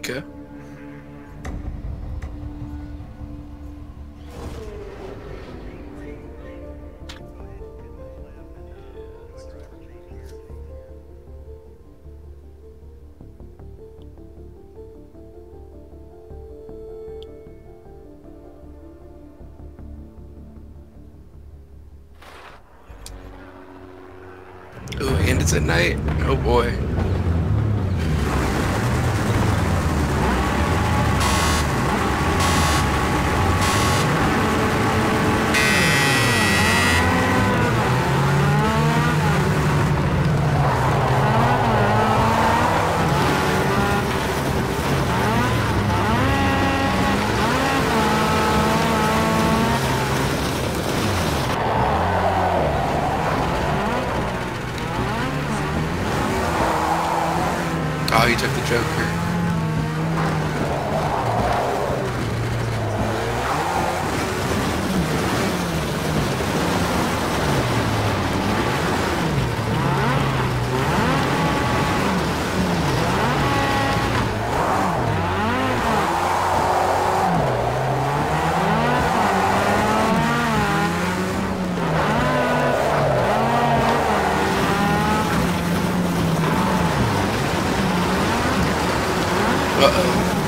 Okay. And it's at night. Oh boy. Oh, you took the Joker. Uh-oh.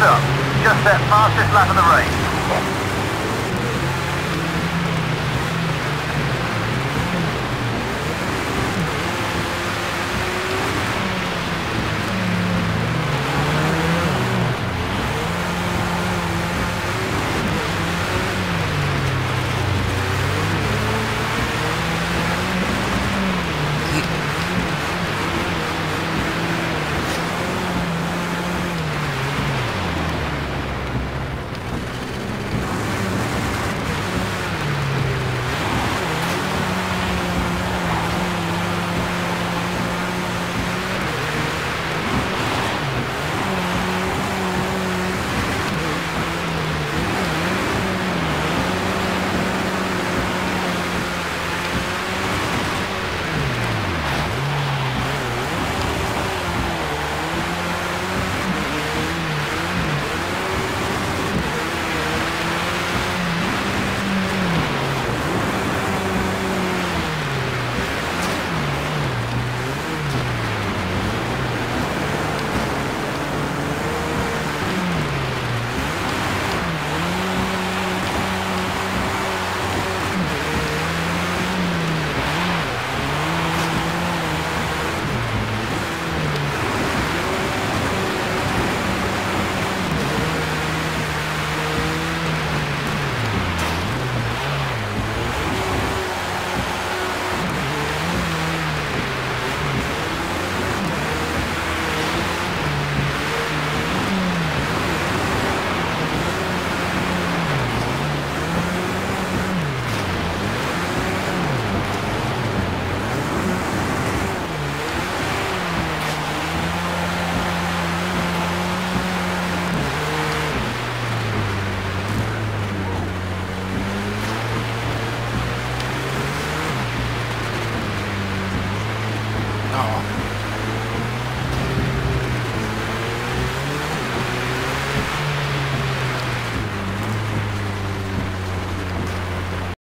up. Just that fastest lap of the race.